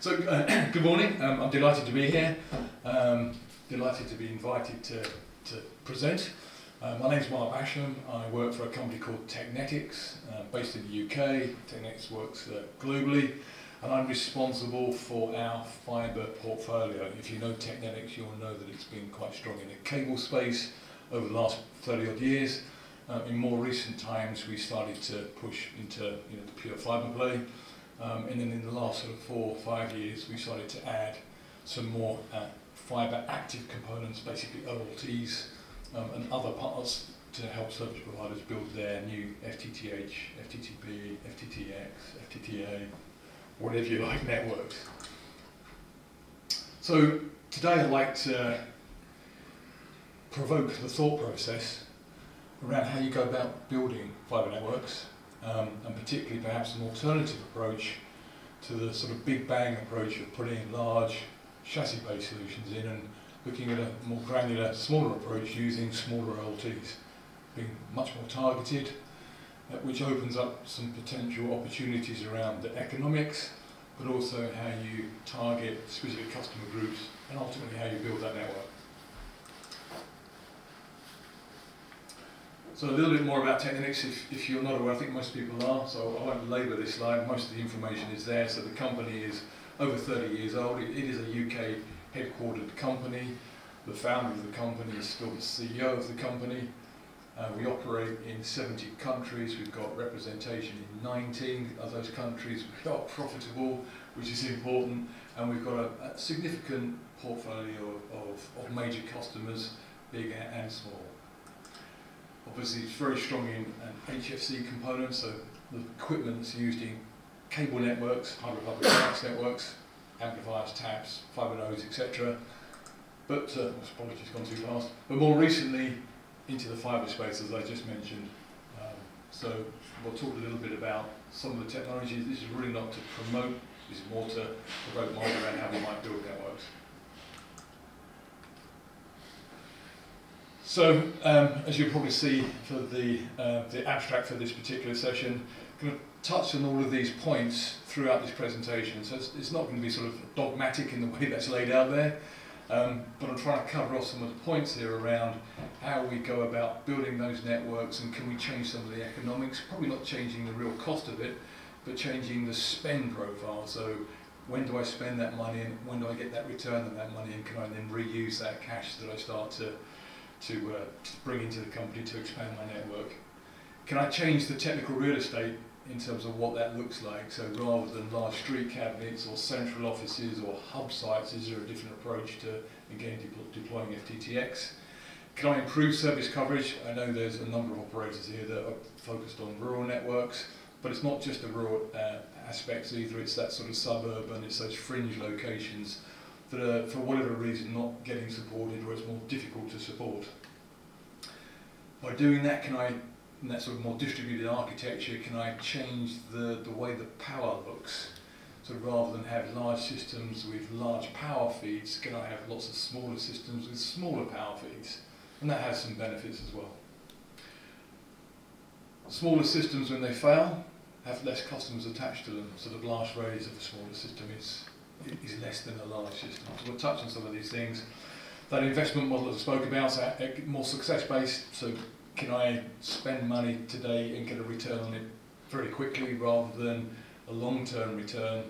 So, uh, good morning. Um, I'm delighted to be here. Um, delighted to be invited to, to present. Uh, my name is Mark Basham. I work for a company called Technetix, uh, based in the UK. Technetix works uh, globally, and I'm responsible for our fibre portfolio. If you know Technetix, you'll know that it's been quite strong in the cable space over the last 30 odd years. Uh, in more recent times, we started to push into you know, the pure fibre play. Um, and then in the last sort of four or five years, we started to add some more uh, fibre active components, basically OLTs um, and other parts to help service providers build their new FTTH, FTTP, FTTX, FTTA, whatever you like networks. So today I'd like to provoke the thought process around how you go about building fibre networks um, and particularly perhaps an alternative approach to the sort of big bang approach of putting large chassis-based solutions in and looking at a more granular, smaller approach using smaller OLTs, being much more targeted, uh, which opens up some potential opportunities around the economics, but also how you target specific customer groups and ultimately how you build that network. So a little bit more about Technetix, if, if you're not aware, I think most people are, so I won't labour this slide, most of the information is there, so the company is over 30 years old, it, it is a UK headquartered company, the founder of the company is still the CEO of the company, uh, we operate in 70 countries, we've got representation in 19 of those countries, we are profitable, which is important, and we've got a, a significant portfolio of, of major customers, big and small. Obviously, it's very strong in an HFC component, so the equipment that's used in cable networks, hybrid fibre coax networks, amplifiers, taps, fibre nodes, etc. But, uh, apologies, gone too fast. But more recently, into the fibre space, as I just mentioned. Um, so we'll talk a little bit about some of the technologies. This is really not to promote, this is more to provoke more around how we might build networks. So, um, as you'll probably see for the, uh, the abstract for this particular session, I'm going to touch on all of these points throughout this presentation. So it's, it's not going to be sort of dogmatic in the way that's laid out there, um, but I'm trying to cover off some of the points here around how we go about building those networks and can we change some of the economics, probably not changing the real cost of it, but changing the spend profile. So when do I spend that money and when do I get that return on that money and can I then reuse that cash that I start to to, uh, to bring into the company to expand my network. Can I change the technical real estate in terms of what that looks like? So rather than large street cabinets or central offices or hub sites, is there a different approach to, again, de deploying FTTX? Can I improve service coverage? I know there's a number of operators here that are focused on rural networks, but it's not just the rural uh, aspects either, it's that sort of suburban, it's those fringe locations that are, for whatever reason, not getting supported or it's more difficult to support. By doing that, can I, in that sort of more distributed architecture, can I change the, the way the power looks? So rather than have large systems with large power feeds, can I have lots of smaller systems with smaller power feeds? And that has some benefits as well. Smaller systems, when they fail, have less customers attached to them, so the blast radius of a smaller system is is less than a large system. So we'll touch on some of these things. That investment model that I spoke about, so more success-based, so can I spend money today and get a return on it very quickly rather than a long-term return?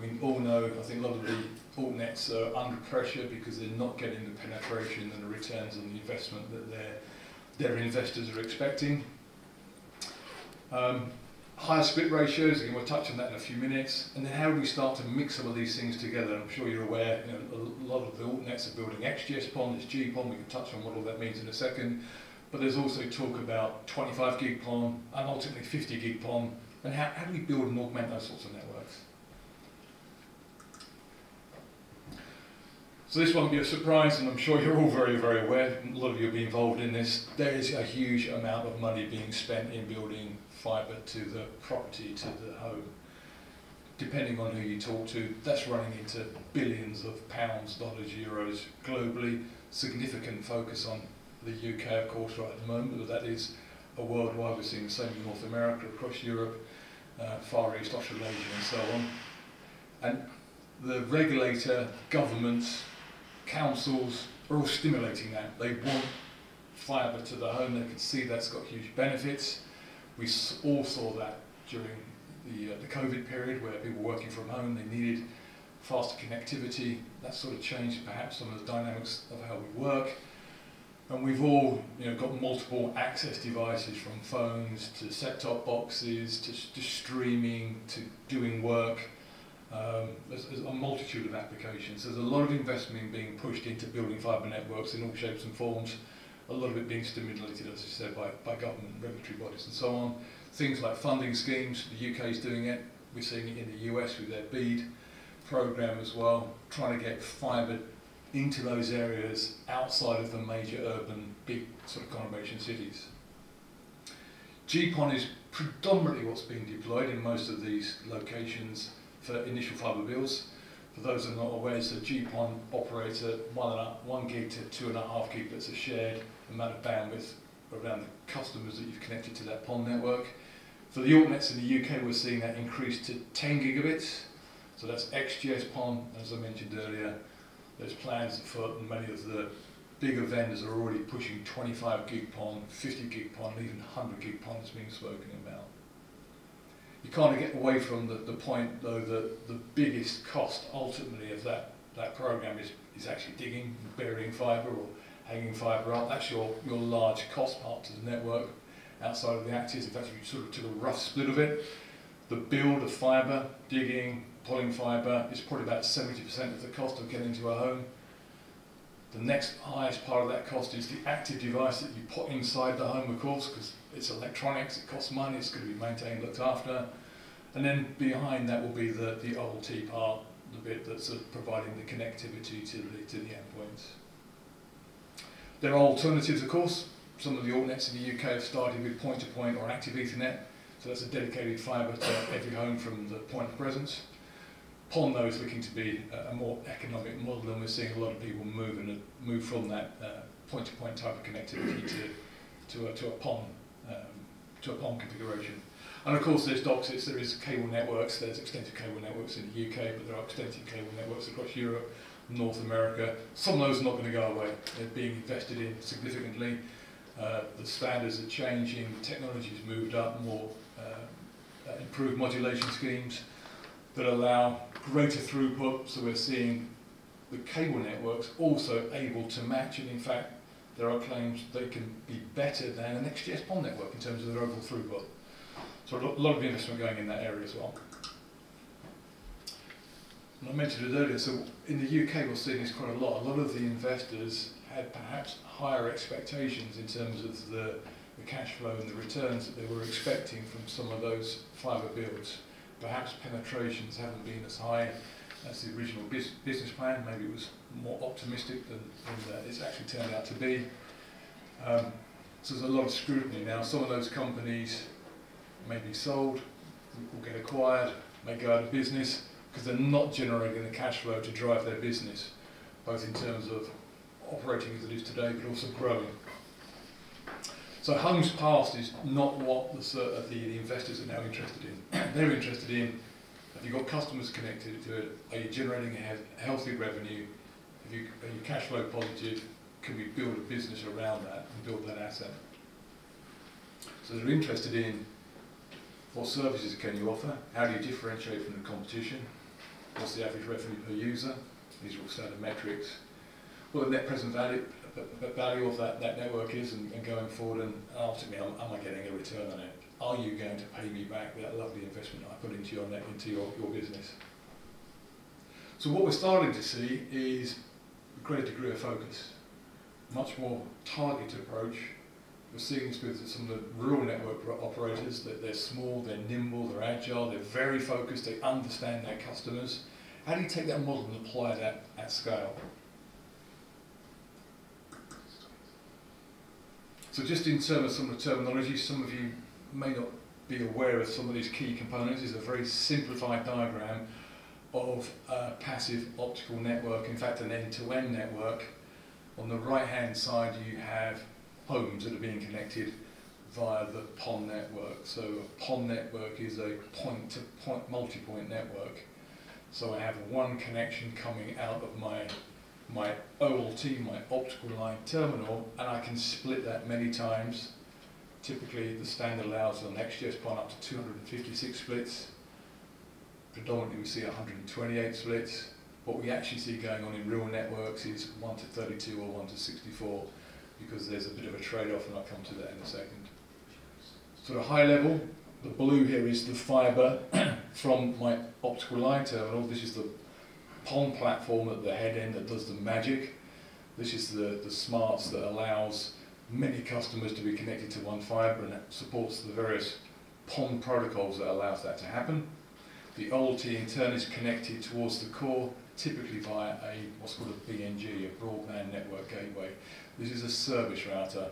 We all know, I think a lot of the altnets are under pressure because they're not getting the penetration and the returns on the investment that their, their investors are expecting. Um, higher split ratios, again we'll touch on that in a few minutes, and then how do we start to mix some of these things together? I'm sure you're aware, you know, a lot of the altnets are building XGS-PON, there's GPON, we can touch on what all that means in a second, but there's also talk about 25 gig PON and ultimately 50 gig PON, and how, how do we build and augment those sorts of networks? So this won't be a surprise, and I'm sure you're all very, very aware, a lot of you will be involved in this, there is a huge amount of money being spent in building fibre to the property, to the home. Depending on who you talk to, that's running into billions of pounds, dollars, euros globally. Significant focus on the UK, of course, right at the moment, but that is a worldwide. We're seeing the same in North America, across Europe, uh, Far East, Australasia, and so on. And the regulator, governments, councils are all stimulating that. They want fibre to the home. They can see that's got huge benefits. We all saw that during the, uh, the COVID period where people were working from home. They needed faster connectivity. That sort of changed perhaps some of the dynamics of how we work. And we've all you know, got multiple access devices from phones to set-top boxes to, to streaming to doing work. Um, there's, there's, a multitude of applications. There's a lot of investment being pushed into building fibre networks in all shapes and forms. A lot of it being stimulated, as I said, by, by government, regulatory bodies and so on. Things like funding schemes, the UK is doing it. We're seeing it in the US with their BEAD program as well, trying to get fibre into those areas outside of the major urban, big sort of conurbation cities. GPON is predominantly what's being deployed in most of these locations for initial fibre builds. For those who are not aware, so GPON operates at one, and a, one gig to two and a half gig that's a shared amount of bandwidth around the customers that you've connected to that PON network. For the AltNets in the UK, we're seeing that increase to 10 gigabits. So that's XGS PON, as I mentioned earlier, there's plans for many of the bigger vendors are already pushing 25 gig PON, 50 gig PON, even 100 gig PON is being spoken about. You can't get away from the, the point though that the biggest cost ultimately of that, that program is, is actually digging, burying fibre or hanging fibre up. That's your, your large cost part to the network outside of the actors. In fact, you sort of took a rough split of it, the build of fibre, digging, pulling fibre is probably about 70% of the cost of getting to a home. The next highest part of that cost is the active device that you put inside the home, of course, because it's electronics, it costs money, it's going to be maintained, looked after. And then behind that will be the, the OLT part, the bit that's uh, providing the connectivity to the, to the endpoints. There are alternatives, of course. Some of the altnets in the UK have started with point-to-point -point or active Ethernet, so that's a dedicated fibre to every home from the point of presence. PON though is looking to be a, more economic model and we're seeing a lot of people move and move from that uh, point-to-point -point type of connectivity to, to, a, to a PON um, to a PON configuration. And of course there's DOCSIS, there is cable networks, there's extensive cable networks in the UK, but there are extensive cable networks across Europe, North America. Some of those are not going to go away. They're being invested in significantly. Uh, the standards are changing, the technology's moved up, more uh, improved modulation schemes that allow greater throughput, so we're seeing the cable networks also able to match, and in fact, there are claims they can be better than an XGS PON network in terms of their overall throughput. So a lot of investment going in that area as well. And I mentioned it earlier, so in the UK we're seeing this quite a lot. A lot of the investors had perhaps higher expectations in terms of the, the cash flow and the returns that they were expecting from some of those fibre builds perhaps penetrations haven't been as high as the original bus business plan. Maybe it was more optimistic than, than it's actually turned out to be. Um, so there's a lot of scrutiny now. Some of those companies may be sold, will get acquired, may go out of business because they're not generating the cash flow to drive their business, both in terms of operating as it is today, but also growing. So homes passed is not what the, uh, the, the investors are now interested in. They're interested in, have you got customers connected to it? Are you generating a healthy revenue? You, are you cash flow positive? Can we build a business around that and build that asset? So they're interested in what services can you offer? How do you differentiate from the competition? What's the average revenue per user? These are all standard metrics. What the net present value, the value of that, that network is and, and going forward and ultimately am, am I getting a return on it? Are you going to pay me back that lovely investment I put into your net, into your, your business? So what we're starting to see is a greater degree of focus, much more targeted approach. We're seeing this with some of the rural network operators, that they're small, they're nimble, they're agile, they're very focused, they understand their customers. How do you take that model and apply that at scale? So just in terms of some of the terminology, some of you may not be aware of some of these key components. It's a very simplified diagram of a passive optical network, in fact an end-to-end -end network. On the right-hand side you have homes that are being connected via the PON network. So a PON network is a point-to-point, multi-point network. So I have one connection coming out of my my OLT, my optical line terminal, and I can split that many times. Typically, the standard allows on XGS-PON up to 256 splits. Predominantly, we see 128 splits. What we actually see going on in real networks is 1 to 32 or 1 to 64, because there's a bit of a trade-off, and I'll come to that in a second. Sort of high level, the blue here is the fiber from my optical line terminal. This is the PON platform at the head end that does the magic. This is the, the smarts that allows many customers to be connected to one fiber and supports the various PON protocols that allows that to happen. The OLT in turn is connected towards the core, typically via a what's called a BNG, a broadband network gateway. This is a service router.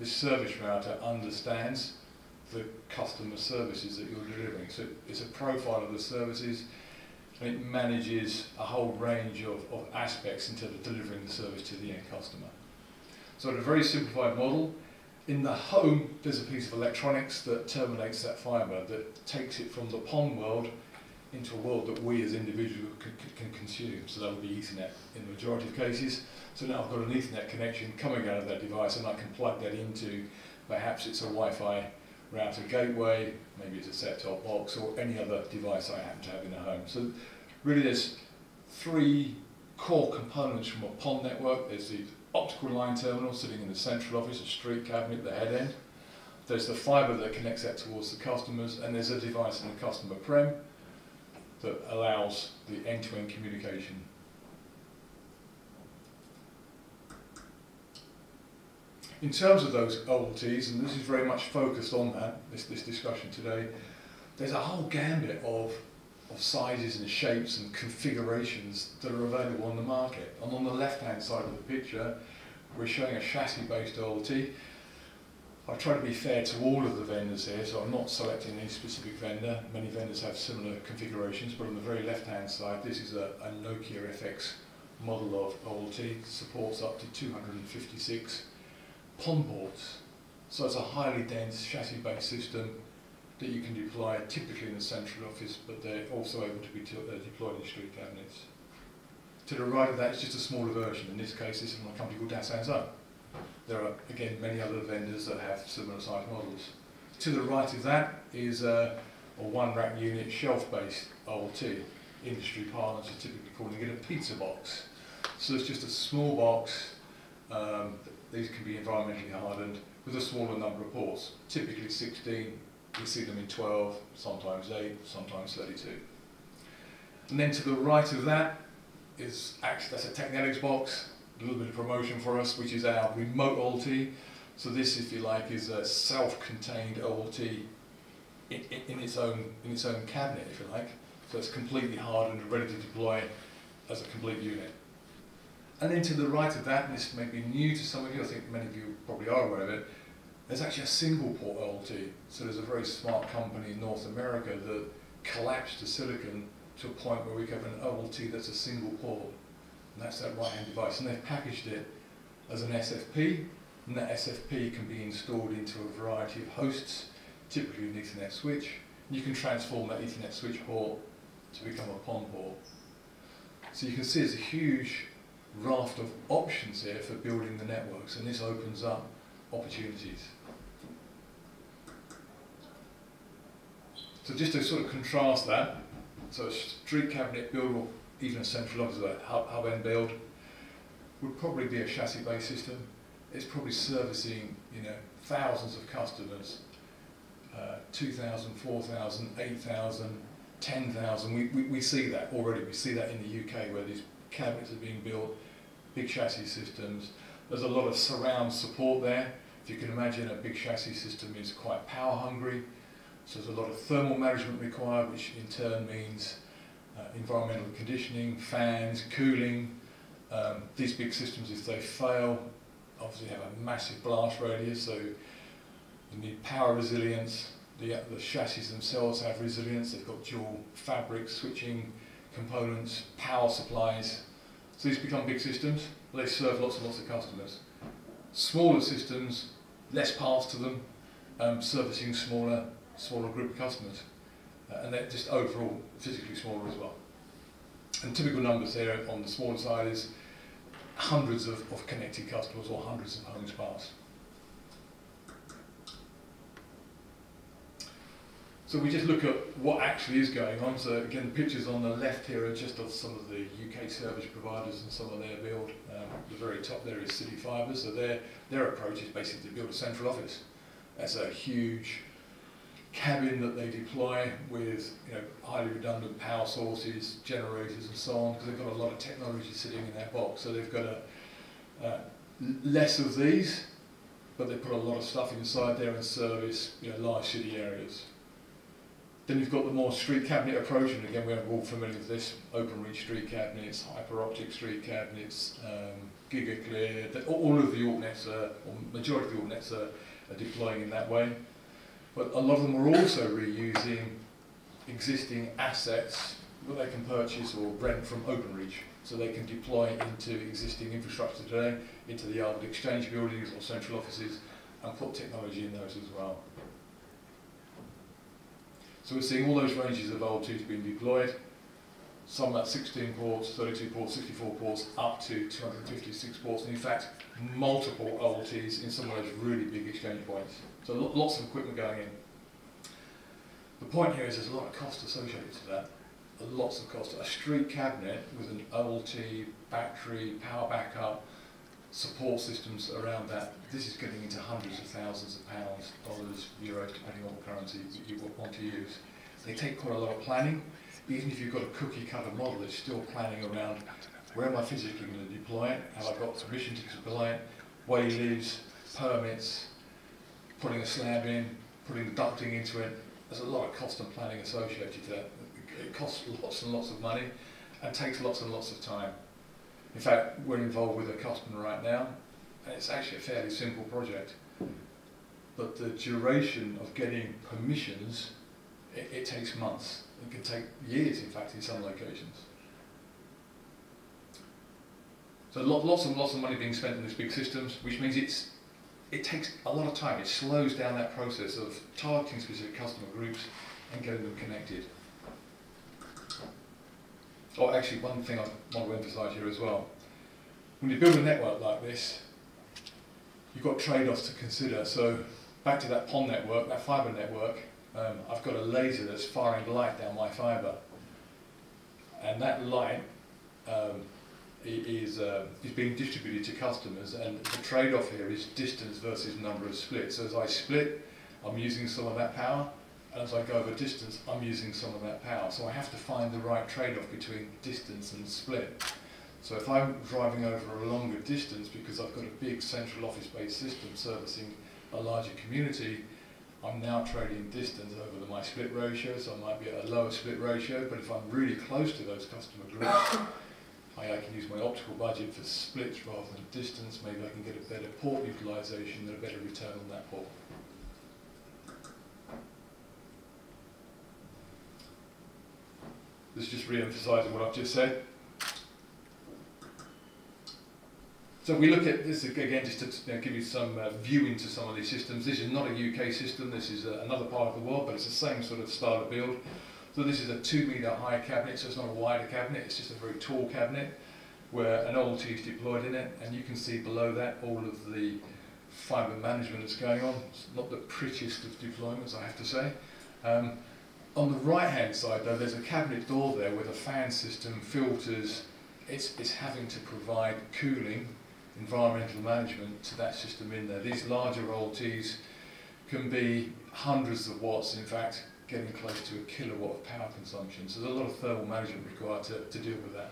This service router understands the customer services that you're delivering. So it's a profile of the services and it manages a whole range of, of aspects in terms of delivering the service to the end customer. So in a very simplified model, in the home there's a piece of electronics that terminates that fibre, that takes it from the PON world into a world that we as individuals can, consume. So that would be Ethernet in the majority of cases. So now I've got an Ethernet connection coming out of that device and I can plug that into, perhaps it's a Wi-Fi router gateway, maybe it's a set-top box or any other device I happen to have in the home. So really there's three core components from a PON network. There's the optical line terminal sitting in the central office, a street cabinet the head end. There's the fibre that connects that towards the customers, and there's a device in the customer prem that allows the end-to-end -end communication In terms of those OLTs, and this is very much focused on that, this, this discussion today, there's a whole gambit of, of sizes and shapes and configurations that are available on the market. And on the left-hand side of the picture, we're showing a chassis-based OLT. I've tried to be fair to all of the vendors here, so I'm not selecting any specific vendor. Many vendors have similar configurations, but on the very left-hand side, this is a, a Nokia FX model of OLT, supports up to 256 PON ports. So it's a highly dense chassis-based system that you can deploy typically in the central office, but they're also able to be uh, deployed in street cabinets. To the right of that is just a smaller version. In this case, this is from a company called Dasan Zhone. There are, again, many other vendors that have similar size models. To the right of that is a, a one rack unit shelf-based OLT. Industry partners are typically calling it a pizza box. So it's just a small box um, these can be environmentally hardened with a smaller number of ports, typically 16. We see them in 12, sometimes 8, sometimes 32. And then to the right of that is actually that's a Technetix box, a little bit of promotion for us, which is our remote OLT. So this, if you like, is a self-contained OLT in, in, its own in its own cabinet, if you like. So it's completely hardened and ready to deploy as a complete unit. And then to the right of that, and this may be new to some of you, I think many of you probably are aware of it, there's actually a single port OLT. So there's a very smart company in North America that collapsed the silicon to a point where we have an OLT that's a single port. And that's that right-hand device. And they've packaged it as an SFP, and that SFP can be installed into a variety of hosts, typically an Ethernet switch. You can transform that Ethernet switch port to become a PON port. So you can see there's a huge raft of options here for building the networks, and this opens up opportunities. So just to sort of contrast that, so a street cabinet build or even a central office, a hub, hub end build, would probably be a chassis-based system. It's probably servicing, you know, thousands of customers, uh, 2,000, 4,000, 8,000, 10,000. We, we, we see that already. We see that in the UK where these cabinets are being built, big chassis systems. There's a lot of surround support there. If you can imagine, a big chassis system is quite power hungry. So there's a lot of thermal management required, which in turn means environmental conditioning, fans, cooling. Um, these big systems, if they fail, obviously have a massive blast radius, so you need power resilience. The, the chassis themselves have resilience. They've got dual fabric switching components, power supplies. So these become big systems. They serve lots and lots of customers. Smaller systems, less parts to them, um, servicing smaller, smaller group of customers. Uh, and they're just overall physically smaller as well. and typical numbers there on the smaller side is hundreds of, of connected customers or hundreds of homes passed. So we just look at what actually is going on. So again, the pictures on the left here are just of some of the UK service providers and some of their build. Um, the very top there is CityFibre, So their their approach is basically to build a central office. That's a huge cabin that they deploy with you know highly redundant power sources, generators, and so on. Because they've got a lot of technology sitting in that box. So they've got a uh, less of these, but they put a lot of stuff inside there and service you know large city areas. Then you've got the more street cabinet approach, and again, we're all familiar with this, Openreach street cabinets, Hyperoptic street cabinets, um, GigaClear, all of the AltNets, are, or majority of the AltNets are, are deploying in that way. But a lot of them are also reusing existing assets that they can purchase or rent from OpenReach. So they can deploy into existing infrastructure today, into the other exchange buildings or central offices, and put technology in those as well. So we're seeing all those ranges of OLTs being deployed, some at 16 ports, 32 ports, 64 ports, up to 256 ports, and in fact, multiple OLTs in some of those really big exchange points. So lots of equipment going in. The point here is there's a lot of cost associated to that. Lots of cost. A street cabinet with an OLT, battery, power backup, support systems around that, this is getting into hundreds of thousands of pounds, dollars, euros, depending on what currency you want to use. They take quite a lot of planning. Even if you've got a cookie cutter model, it's still planning around where am I physically going to deploy it, have I got permission to deploy it, wayleaves, permits, putting a slab in, putting the ducting into it. There's a lot of cost and planning associated to that. It costs lots and lots of money and takes lots and lots of time. In fact, we're involved with a customer right now, and it's actually a fairly simple project. But the duration of getting permissions, it, it takes months. It can take years, in fact, in some locations. So lots and lots of money being spent on these big systems, which means it's it takes a lot of time. It slows down that process of targeting specific customer groups and getting them connected. Oh, actually, one thing I want to emphasise here as well. When you build a network like this, you've got trade-offs to consider. So back to that PON network, that fibre network, um, I've got a laser that's firing light down my fibre. And that light um, is, uh, is being distributed to customers and the trade-off here is distance versus number of splits. So as I split, I'm using some of that power and as I go over distance, I'm using some of that power. So I have to find the right trade-off between distance and split. So if I'm driving over a longer distance because I've got a big central office-based system servicing a larger community, I'm now trading distance over the, my split ratio, so I might be at a lower split ratio, but if I'm really close to those customer groups, I, I can use my optical budget for splits rather than distance, maybe I can get a better port utilization and a better return on that port. This is just re-emphasising what I've just said. So we look at this again just to give you some uh, view into some of these systems. This is not a UK system, this is uh, another part of the world, but it's the same sort of style of build. So this is a two metre high cabinet, so it's not a wider cabinet, it's just a very tall cabinet where an OLT is deployed in it, and you can see below that all of the fibre management that's going on. It's not the prettiest of deployments, I have to say. Um, on the right hand side though, there's a cabinet door there with a fan system, filters. It's, it's having to provide cooling, environmental management to that system in there. These larger OLTs can be hundreds of watts, in fact, getting close to a kilowatt of power consumption. So there's a lot of thermal management required to, to deal with that.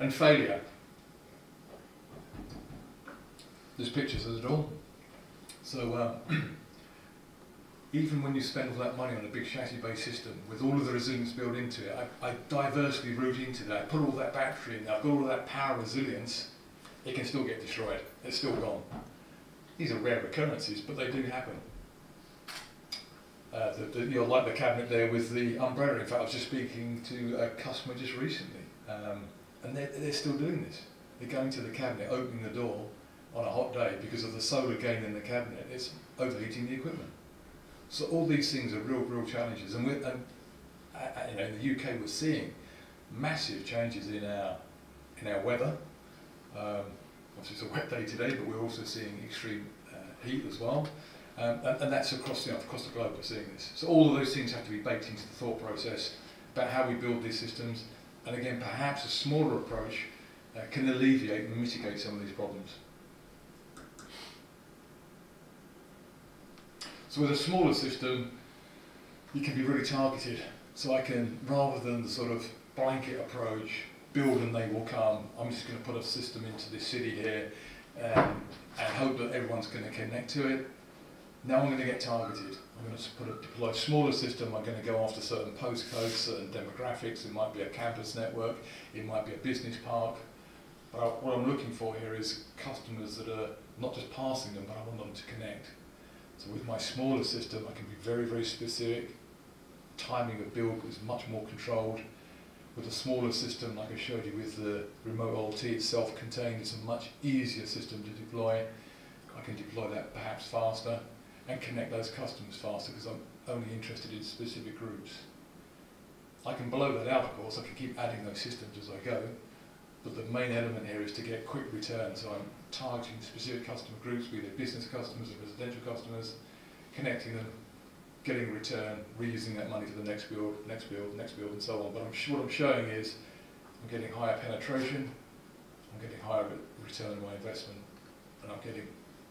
And failure. There's pictures of it all. So um, even when you spend all that money on a big chassis-based system, with all of the resilience built into it, I, I diversely route into that, put all that battery in there, I've got all that power resilience, it can still get destroyed. It's still gone. These are rare occurrences, but they do happen. Uh, the, the, you know, like the cabinet there with the umbrella. In fact, I was just speaking to a customer just recently, um, and they're, they're still doing this. They're going to the cabinet, opening the door, on a hot day because of the solar gain in the cabinet, it's overheating the equipment. So all these things are real, real challenges. And, we're, and uh, uh, you know, in the UK, we're seeing massive changes in our in our weather. Um, obviously, it's a wet day today, but we're also seeing extreme uh, heat as well. Um, and, and that's across, know, across the globe we're seeing this. So all of those things have to be baked into the thought process about how we build these systems. And again, perhaps a smaller approach uh, can alleviate and mitigate some of these problems. So with a smaller system, you can be really targeted. So I can, rather than the sort of blanket approach, build and they will come, I'm just going to put a system into this city here um, and hope that everyone's going to connect to it now I'm going to get targeted. I'm going to put a, deploy smaller system. I'm going to go after certain postcodes, certain demographics. It might be a campus network. It might be a business park. But I, what I'm looking for here is customers that are not just passing them, but I want them to connect. So with my smaller system, I can be very, very specific. Timing of build is much more controlled. With a smaller system, like I showed you with the remote OLT, it's self-contained. It's a much easier system to deploy. I can deploy that perhaps faster and connect those customers faster because I'm only interested in specific groups. I can blow that out, of course, I can keep adding those systems as I go, but the main element here is to get quick returns. So I'm targeting specific customer groups, be they business customers or residential customers, connecting them, getting a return, reusing that money for the next build, next build, next build, and so on. But I'm, what I'm showing is I'm getting higher penetration, I'm getting higher return on my investment, and I'm getting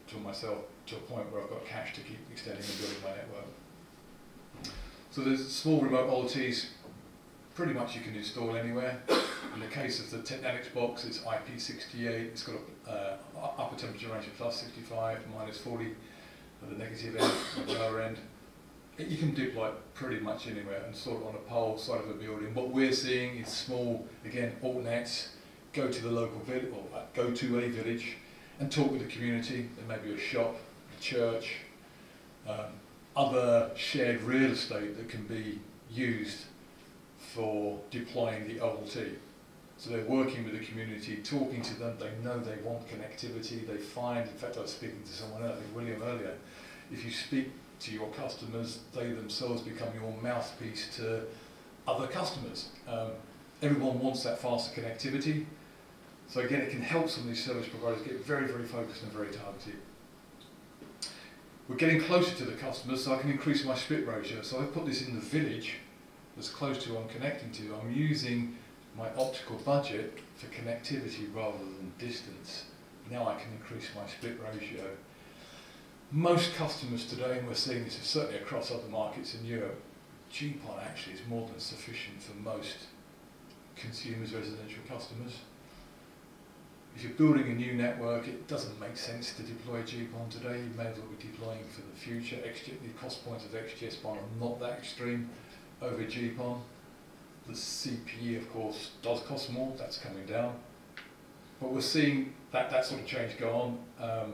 to myself to a point where I've got cash to keep extending and building my network. So there's small remote OLTs, pretty much you can install anywhere. In the case of the Technetix box, it's IP68, it's got a uh, upper temperature range of plus 65, minus 40 at the negative end, at the lower end. You can deploy pretty much anywhere and sort it on a pole, side of a building. What we're seeing is small, again, altnets, go to the local village, or uh, go to a village, and talk with the community. There may be a shop, a church, um, other shared real estate that can be used for deploying the OLT. So they're working with the community, talking to them, they know they want connectivity, they find, in fact I was speaking to someone earlier, William earlier, if you speak to your customers, they themselves become your mouthpiece to other customers. Um, everyone wants that faster connectivity, so again, it can help some of these service providers get very, very focused and very targeted. We're getting closer to the customers, so I can increase my split ratio. So I put this in the village as close to I'm connecting to. I'm using my optical budget for connectivity rather than distance. Now I can increase my split ratio. Most customers today, and we're seeing this certainly across other markets in Europe, GPON actually is more than sufficient for most consumers, residential customers if you're building a new network, it doesn't make sense to deploy GPON today. You may as well be deploying for the future. XG, the cost points of XGS-PON are not that extreme over GPON. The CPE, of course, does cost more. That's coming down. But we're seeing that, that sort of change go on. Um,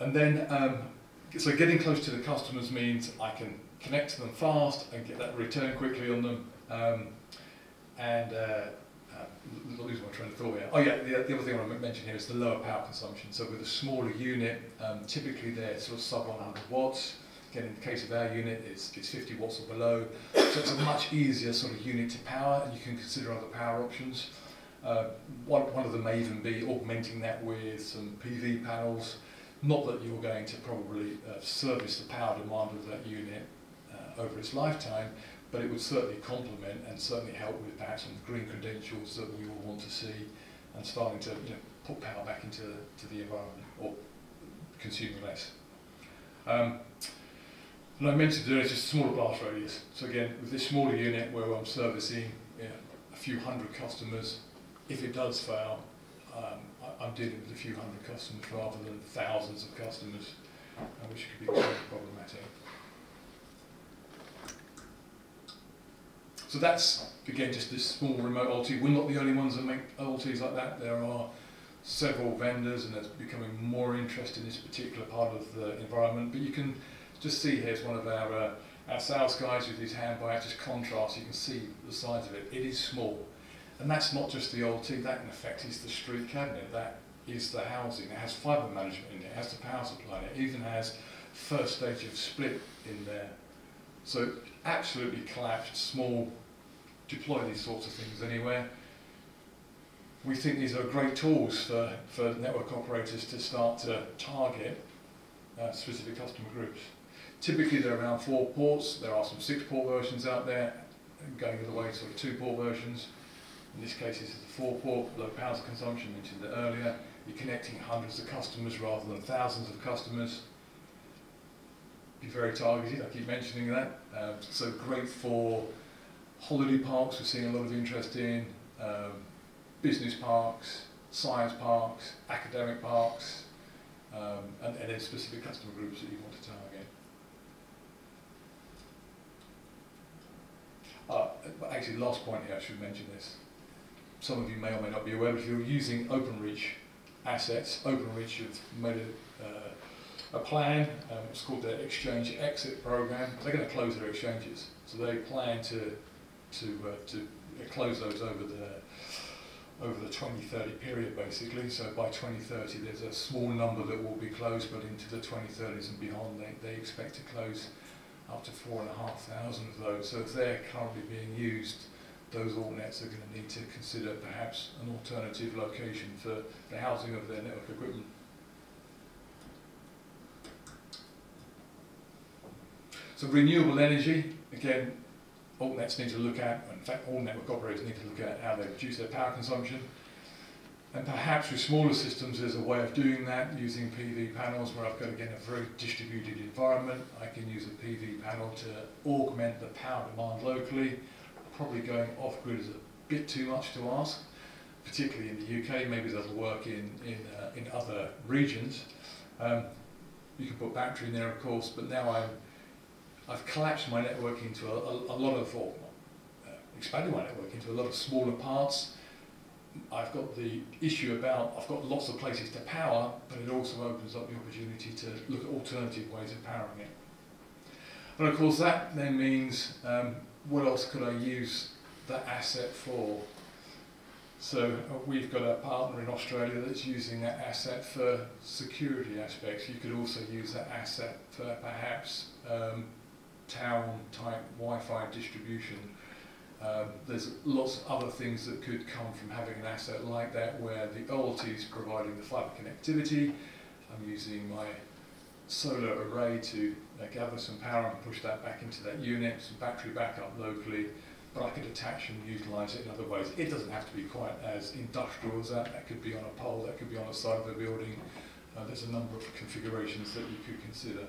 and then, um, so getting close to the customers means I can connect to them fast and get that return quickly on them. Um, and uh, uh, lose my train of thought here. Oh yeah, the, the other thing I want to mention here is the lower power consumption. So with a smaller unit, um, typically they're sort of sub 100 watts. Again, in the case of our unit, it's, it's 50 watts or below. So it's a much easier sort of unit to power, and you can consider other power options. Uh, one, one of them may even be augmenting that with some PV panels. Not that you're going to probably uh, service the power demand of that unit uh, over its lifetime, but it would certainly complement and certainly help with perhaps some green credentials that we all want to see and starting to you know, put power back into to the environment or consuming less. Um, and I mentioned earlier, just smaller blast radius. So again, with this smaller unit where I'm servicing you know, a few hundred customers, if it does fail, um, I'm dealing with a few hundred customers rather than thousands of customers, which could be extremely problematic. So that's, again, just this small remote OLT. We're not the only ones that make OLTs like that. There are several vendors and there's becoming more interest in this particular part of the environment. But you can just see here's one of our, uh, our sales guys with his hand by just contrast. You can see the size of it. It is small. And that's not just the old OLT, that in effect is the street cabinet. That is the housing. It has fibre management in it, it has the power supply it even has first stage of split in there. So absolutely collapsed, small, deploy these sorts of things anywhere. We think these are great tools for, for network operators to start to target uh, specific customer groups. Typically they're around four ports, there are some six port versions out there, going all the way to sort of two port versions. In this case it's the four port, low power consumption, mentioned earlier. You're connecting hundreds of customers rather than thousands of customers. Be very targeted, I keep mentioning that. Um, so great for holiday parks, we're seeing a lot of interest in, um, business parks, science parks, academic parks, um, and, and then specific customer groups that you want to target. Uh, actually, last point here, I should mention this. Some of you may or may not be aware, but if you're using OpenReach assets, OpenReach have made a, uh, a plan, um, it's called the Exchange Exit Program. They're going to close their exchanges, so they plan to to uh, to close those over the over the 2030 period basically. So by 2030 there's a small number that will be closed, but into the 2030s and beyond they, they expect to close up to four and a half thousand of those. So they're currently being used, those altnets are going to need to consider perhaps an alternative location for the housing of their network equipment. So renewable energy, again, altnets need to look at, in fact all network operators need to look at how they reduce their power consumption. And perhaps with smaller systems there's a way of doing that using PV panels where I've got again a very distributed environment. I can use a PV panel to augment the power demand locally. Probably going off-grid is a bit too much to ask, particularly in the UK. Maybe that'll work in, in, uh, in other regions. Um, you can put battery in there of course, but now I'm I've collapsed my network into a, a, a lot of, or uh, expanded my network into a lot of smaller parts. I've got the issue about, I've got lots of places to power, but it also opens up the opportunity to look at alternative ways of powering it. And of course that then means, um, what else could I use that asset for? So uh, we've got a partner in Australia that's using that asset for security aspects. You could also use that asset for perhaps um, town type Wi-Fi distribution. Um, there's lots of other things that could come from having an asset like that where the OLT is providing the fibre connectivity. I'm using my solar array to uh, gather some power and push that back into that unit, some battery backup locally, but I could attach and utilise it in other ways. It doesn't have to be quite as industrial as that. That could be on a pole, that could be on the side of a building. Uh, there's a number of configurations that you could consider.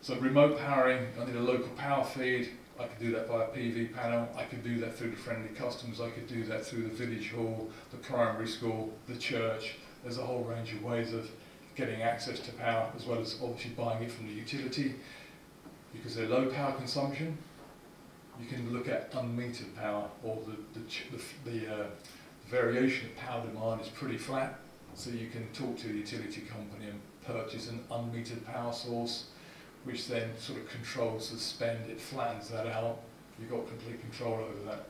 So remote powering, I need a local power feed, I could do that via PV panel, I could do that through the friendly customers, I could do that through the village hall, the primary school, the church. There's a whole range of ways of getting access to power as well as obviously buying it from the utility. Because they're low power consumption, you can look at unmetered power or the, the, the, the uh, variation of power demand is pretty flat. So you can talk to the utility company and purchase an unmetered power source which then sort of controls the spend, it flattens that out, you've got complete control over that.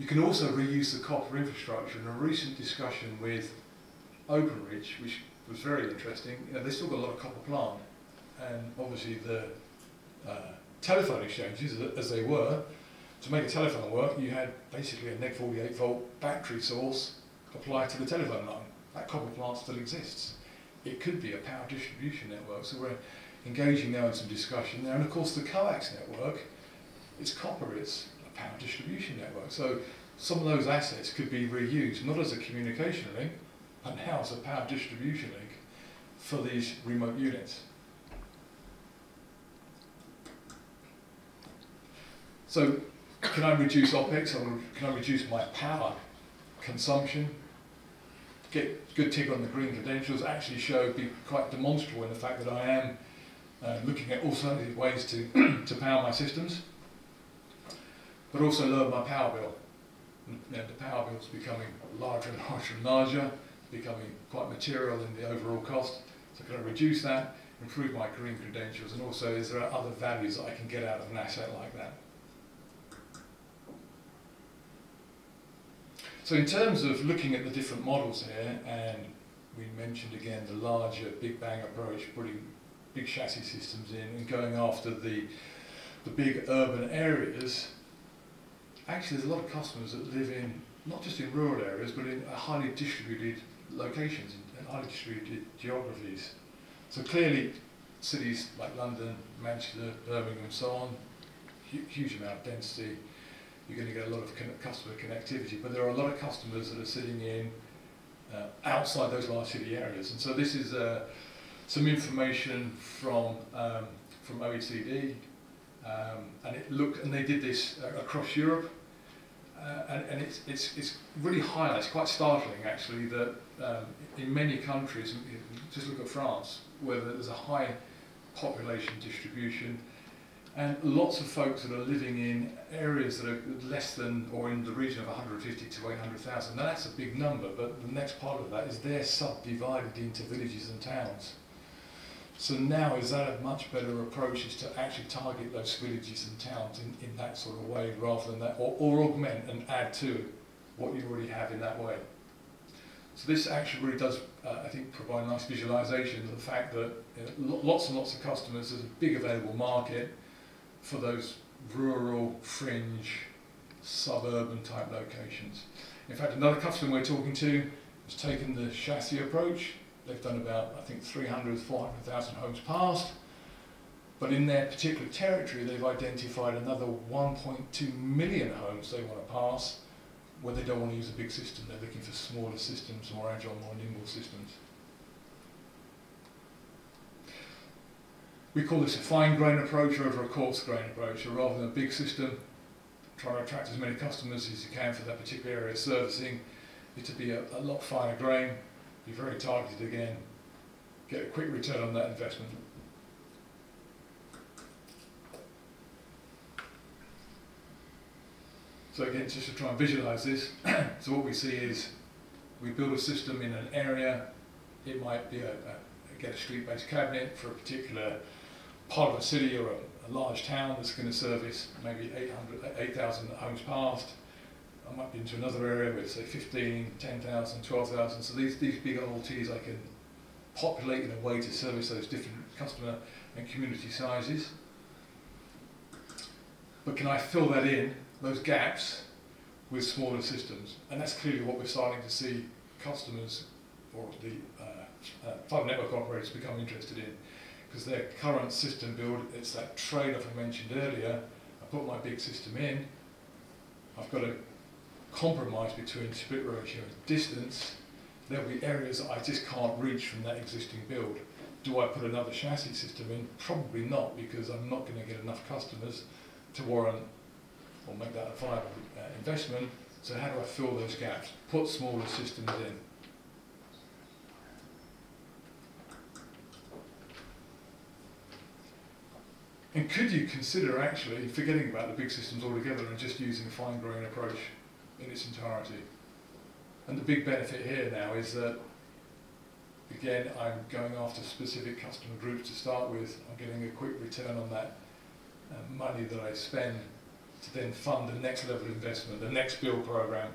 You can also reuse the copper infrastructure. In a recent discussion with OpenReach, which was very interesting, you know, they still got a lot of copper plant, and obviously the uh, telephone exchanges, as they were, to make a telephone work, you had basically a neg 48 volt battery source applied to the telephone line. That copper plant still exists it could be a power distribution network. So we're engaging now in some discussion there. And of course the coax network, it's copper, it's a power distribution network. So some of those assets could be reused, not as a communication link, now as a power distribution link for these remote units. So can I reduce OPEX or can I reduce my power consumption? get good tick on the green credentials actually show, be quite demonstrable in the fact that I am uh, looking at alternative ways to, to power my systems, but also lower my power bill. You know, the power bill is becoming larger and larger and larger, becoming quite material in the overall cost. So can I reduce that, improve my green credentials, and also is there other values that I can get out of an asset like that? So in terms of looking at the different models here, and we mentioned again the larger big bang approach, putting big chassis systems in and going after the, the big urban areas, actually there's a lot of customers that live in, not just in rural areas, but in a highly distributed locations and highly distributed geographies. So clearly cities like London, Manchester, Birmingham and so on, huge amount of density, you're going to get a lot of customer connectivity, but there are a lot of customers that are sitting in uh, outside those large city areas. And so this is uh, some information from um, from OECD, um, and it looked, and they did this uh, across Europe, uh, and, and it's, it's, it's really highlights, quite startling actually, that um, in many countries, just look at France, where there's a high population distribution, and lots of folks that are living in areas that are less than or in the region of 150 to 800,000. Now that's a big number, but the next part of that is they're subdivided into villages and towns. So now is that a much better approach is to actually target those villages and towns in, in that sort of way rather than that, or, or augment and add to what you already have in that way. So this actually really does, uh, I think, provide a nice visualization of the fact that you know, lots and lots of customers, there's a big available market for those rural, fringe, suburban type locations. In fact, another customer we're talking to has taken the chassis approach They've done about, I think, 300, 400,000 homes passed. But in their particular territory, they've identified another 1.2 million homes they want to pass where they don't want to use a big system. They're looking for smaller systems, more agile, more nimble systems. We call this a fine grain approach over a coarse grain approach. So rather than a big system, try to attract as many customers as you can for that particular area of servicing, it to be a, a lot finer grain, be very targeted again, get a quick return on that investment. So again, just to try and visualize this, so what we see is we build a system in an area, it might be a, a get a street-based cabinet for a particular part of a city or a, a large town that's going to service maybe 800, 8,000 homes passed, I might be into another area with say 15, 10,000, 12,000. So these, these big OLTs I can populate in a way to service those different customer and community sizes. But can I fill that in, those gaps, with smaller systems? And that's clearly what we're starting to see customers or the uh, uh, fiber network operators become interested in. Because their current system build, it's that trade-off I mentioned earlier. I put my big system in, I've got to compromise between split ratio and distance, there'll be areas that I just can't reach from that existing build. Do I put another chassis system in? Probably not, because I'm not going to get enough customers to warrant or make that a viable uh, investment. So how do I fill those gaps? Put smaller systems in. And could you consider actually forgetting about the big systems altogether and just using a fine grain approach in its entirety. And the big benefit here now is that, again, I'm going after specific customer groups to start with. I'm getting a quick return on that uh, money that I spend to then fund the next level of investment, the next build program.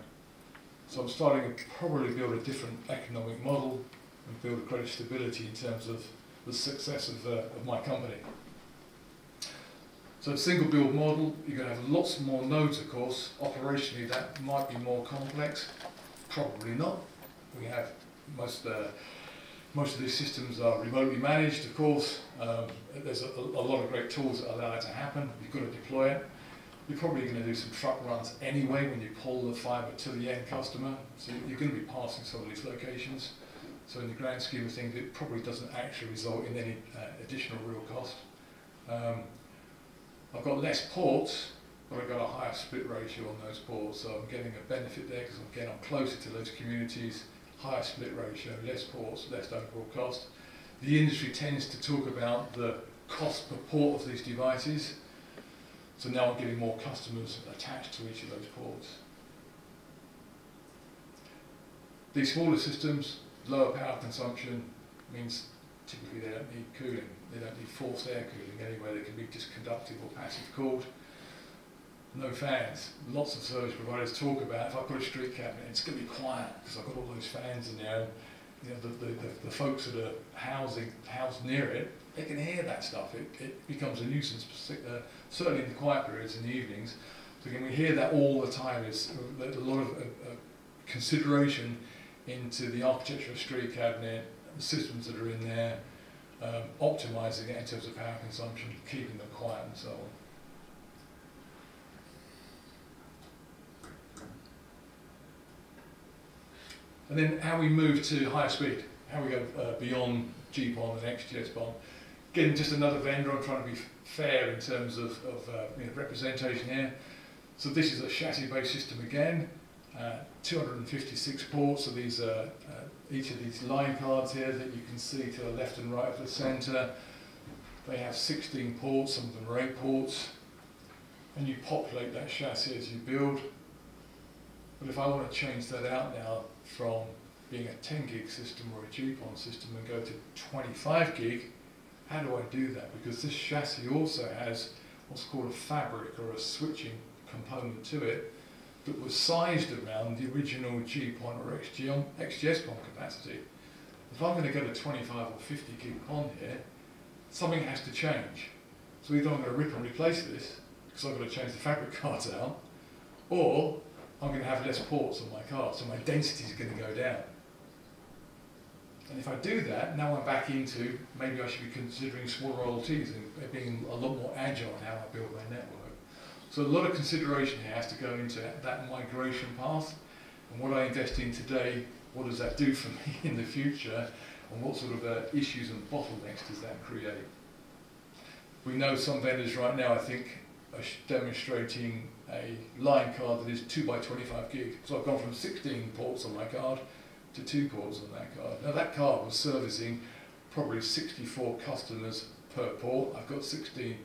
So I'm starting to probably build a different economic model and build greater stability in terms of the success of, uh, of my company. So single build model, you're going to have lots more nodes, of course. Operationally, that might be more complex. Probably not. We have most uh, most of these systems are remotely managed, of course. Um, there's a, a, lot of great tools that allow that to happen. You've got to deploy it. You're probably going to do some truck runs anyway when you pull the fiber to the end customer. So you're going to be passing some of these locations. So in the grand scheme of things, it probably doesn't actually result in any uh, additional real cost. Um, I've got less ports, but I've got a higher split ratio on those ports, so I'm getting a benefit there because again I'm closer to those communities, higher split ratio, less ports, less overall cost. The industry tends to talk about the cost per port of these devices, so now I'm getting more customers attached to each of those ports. These smaller systems, lower power consumption, means typically they don't need cooling. They don't need forced air cooling anyway. They can be just conductive or passive cooled. no fans. Lots of service providers talk about if I put a street cabinet, it's going to be quiet because I've got all those fans in there. And, you know, the, the, the, the folks that are housing housed near it, they can hear that stuff. It, it becomes a nuisance, certainly in the quiet periods in the evenings. So again, we hear that all the time. Is uh, a lot of uh, uh, consideration into the architecture of street cabinet, the systems that are in there, um, optimizing it in terms of power consumption, keeping them quiet and so on. And then how we move to higher speed, how we go uh, beyond GPON and XGS-PON. Again, just another vendor, I'm trying to be fair in terms of, of uh, you know, representation here. So this is a chassis-based system again, uh, 256 ports, these are uh, each of these line cards here that you can see to the left and right of the centre. They have 16 ports, some of them are 8 ports, and you populate that chassis as you build. But if I want to change that out now from being a 10 gig system or a GPON system and go to 25 gig, how do I do that? Because this chassis also has what's called a fabric or a switching component to it that was sized around the original GPON or XGS-PON capacity. If I'm going to go to 25 or 50 gig PON here, something has to change. So either I'm going to rip and replace this, because I've got to change the fabric cards out, or I'm going to have less ports on my card, so my density is going to go down. And if I do that, now I'm back into maybe I should be considering smaller OLTs and being a lot more agile in how I build my network. So a lot of consideration here has to go into that migration path and what I invest in today, what does that do for me in the future and what sort of uh, issues and bottlenecks does that create. We know some vendors right now, I think, are demonstrating a line card that is 2 by 25 gig. So I've gone from 16 ports on my card to 2 ports on that card. Now that card was servicing probably 64 customers per port. I've got 16,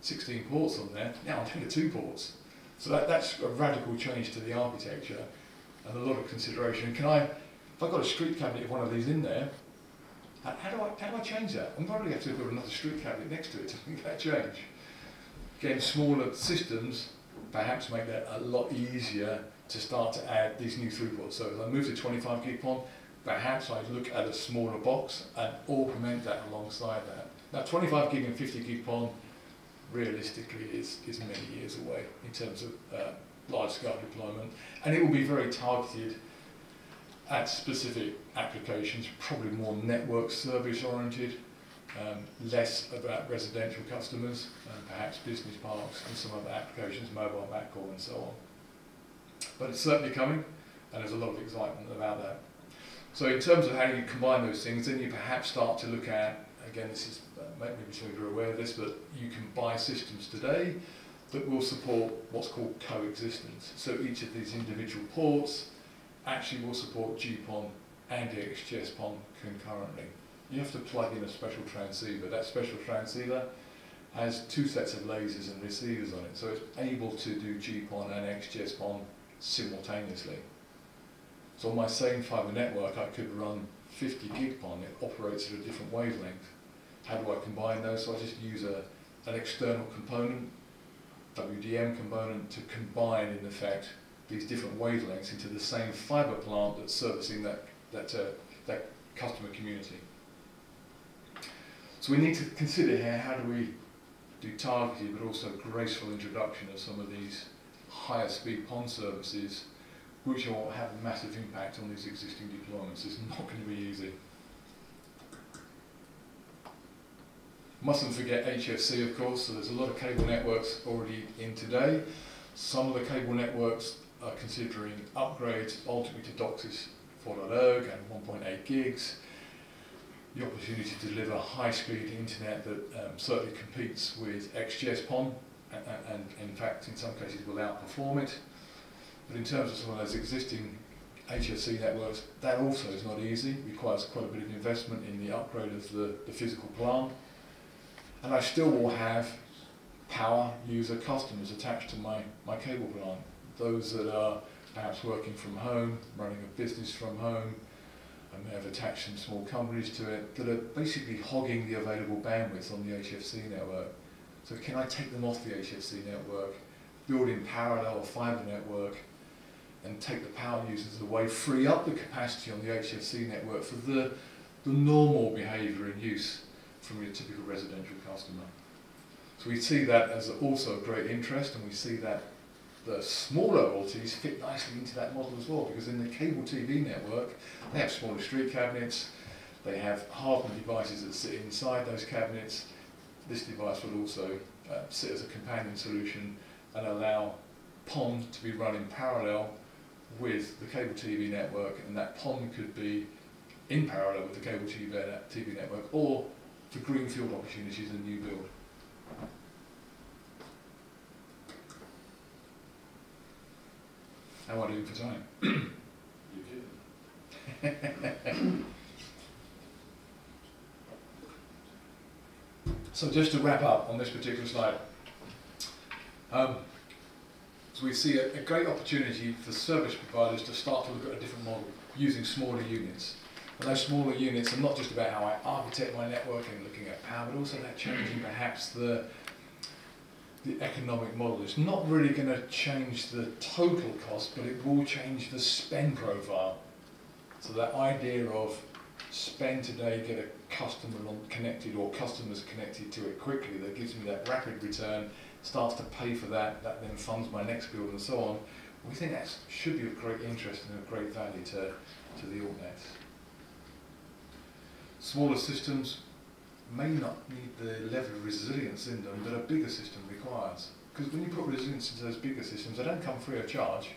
16 ports on there. Now I'm doing the 2 ports. So that, that's a radical change to the architecture and a lot of consideration. Can I, if I've got a street cabinet of one of these in there, how, do I, how do I change that? I'm probably going to have to put another street cabinet next to it to make that change. Again, smaller systems perhaps make that a lot easier to start to add these new throughputs. So as I move to 25 gig PON, perhaps I look at a smaller box and augment that alongside that. Now 25 gig and 50 gig PON realistically is, is many years away in terms of uh, large scale deployment and it will be very targeted at specific applications, probably more network service oriented um, less about residential customers and perhaps business parks and some other applications, mobile backhaul and so on. But it's certainly coming and there's a lot of excitement about that. So in terms of how you combine those things, then you perhaps start to look at, again this is, uh, maybe some of you are aware of this, but you can buy systems today that will support what's called coexistence. So each of these individual ports actually will support GPON and XGS-PON concurrently you have to plug in a special transceiver. That special transceiver has two sets of lasers and receivers on it, so it's able to do GPON and XGS-PON simultaneously. So on my same fiber network, I could run 50 gig PON. It operates at a different wavelength. How do I combine those? So I just use a, an external component, WDM component, to combine, in effect, these different wavelengths into the same fiber plant that's servicing that, that, uh, that customer community. So we need to consider here how do we do targeted but also graceful introduction of some of these higher speed PON services which will have a massive impact on these existing deployments. It's not going to be easy. Mustn't forget HFC of course, so there's a lot of cable networks already in today. Some of the cable networks are considering upgrades ultimately to DOCSIS 4.0 and 1.8 gigs the opportunity to deliver high-speed internet that um, certainly competes with XGS-PON and, in fact in some cases will outperform it. But in terms of some of those existing HFC networks, that also is not easy, requires quite a bit of investment in the upgrade of the, the physical plant. And I still will have power user customers attached to my, my cable plant. Those that are perhaps working from home, running a business from home, and they have attached some small companies to it that are basically hogging the available bandwidth on the HFC network. So can I take them off the HFC network, build in parallel a fibre network and take the power users away, free up the capacity on the HFC network for the, the normal behaviour and use from your typical residential customer. So we see that as also a great interest and we see that the smaller OLTs fit nicely into that model as well because in the cable TV network they have smaller street cabinets, they have hardware devices that sit inside those cabinets. This device will also uh, sit as a companion solution and allow PON to be run in parallel with the cable TV network and that PON could be in parallel with the cable TV, TV network or for greenfield opportunities and new build. How are I doing for time? you so just to wrap up on this particular slide, um, so we see a, a, great opportunity for service providers to start to look at a different model using smaller units. And those smaller units are not just about how I architect my network and looking at power, but also about changing perhaps the the economic model. It's not really going to change the total cost, but it will change the spend profile. So that idea of spend today, get a customer connected or customers connected to it quickly, that gives me that rapid return, starts to pay for that, that then funds my next build and so on. We think that should be of great interest and of great value to, to the altnets. Smaller systems, may not need the level of resilience in them that a bigger system requires. Because when you put resilience into those bigger systems, they don't come free of charge.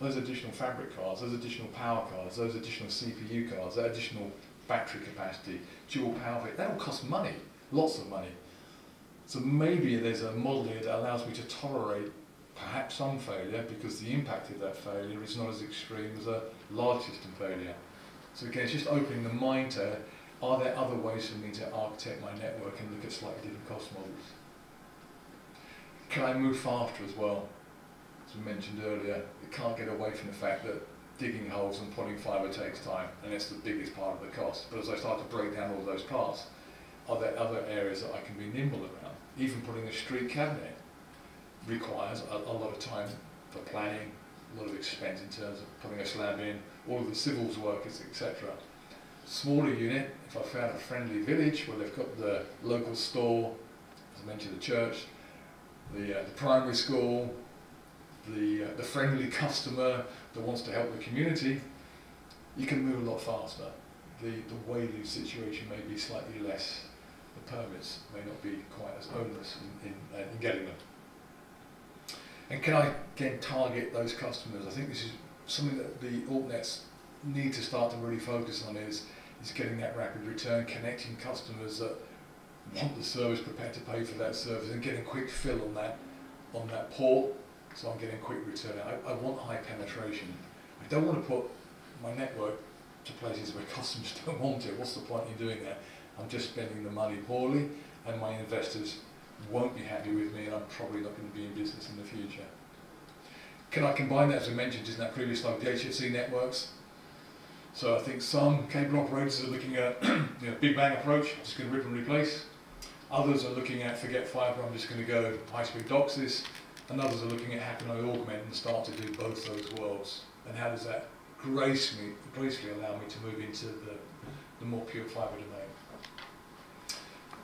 Those additional fabric cards, those additional power cards, those additional CPU cards, that additional battery capacity, dual power, that will cost money, lots of money. So maybe there's a model here that allows me to tolerate perhaps some failure because the impact of that failure is not as extreme as a large system failure. So again, it's just opening the mind to are there other ways for me to architect my network and look at slightly different cost models? Can I move faster as well? As we mentioned earlier, it can't get away from the fact that digging holes and putting fibre takes time, and it's the biggest part of the cost. But as I start to break down all those parts, are there other areas that I can be nimble around? Even putting a street cabinet requires a, a lot of time for planning, a lot of expense in terms of putting a slab in, all of the civils workers, etc smaller unit, if I found a friendly village where they've got the local store, as I mentioned the church, the, uh, the primary school, the, uh, the friendly customer that wants to help the community, you can move a lot faster. The, the waiting situation may be slightly less. The permits may not be quite as onerous in, in, uh, in getting them. And can I again target those customers? I think this is something that the altnets need to start to really focus on is is getting that rapid return, connecting customers that want the service, prepared to pay for that service, and getting a quick fill on that on that port. So I'm getting quick return. I, I want high penetration. I don't want to put my network to places where customers don't want it. What's the point in doing that? I'm just spending the money poorly, and my investors won't be happy with me, and I'm probably not going to be in business in the future. Can I combine that, as I mentioned in that previous slide, the HFC networks? So I think some cable operators are looking at you know, big bang approach, just going to rip and replace. Others are looking at forget fibre, I'm just going to go high-speed DOCSIS. And others are looking at how can I augment and start to do both those worlds. And how does that gracefully, gracefully allow me to move into the, the more pure fibre domain.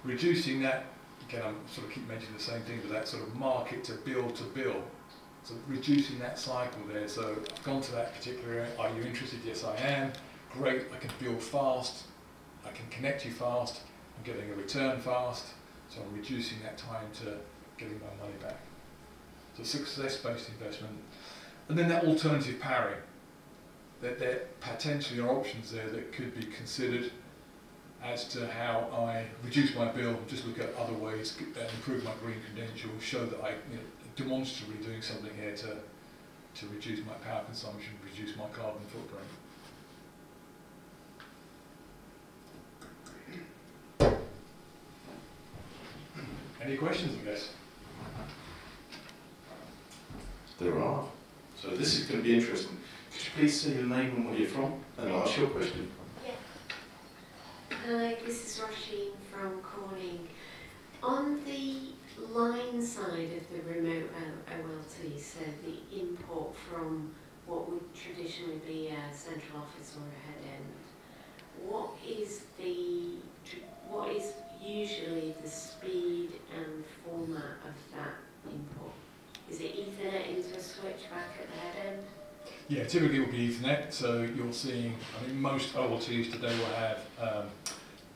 Reducing that, again I'm sort of keep mentioning the same thing, but that sort of market to build to build so reducing that cycle there. So I've gone to that particular area. Are you interested? Yes, I am. Great. I can build fast. I can connect you fast. I'm getting a return fast. So I'm reducing that time to getting my money back. So success-based investment. And then that alternative powering. That there potentially are options there that could be considered as to how I reduce my bill, just look at other ways, uh, improve my green credentials, show that I you know, demonstrably doing something here to, to reduce my power consumption, reduce my carbon footprint. Any questions, I guess? There are. So this is going to be interesting. Could you please say your name and where you're from and ask your question? Yeah. Hi, this is Roisin from Corning. On the line side of the remote OLT, so the import from what would traditionally be a central office or a head end, what is the, what is usually the speed and format of that import? Is it Ethernet into a switch back at the head end? Yeah, typically it will be Ethernet, so you're seeing, I mean, most OLTs today will have um,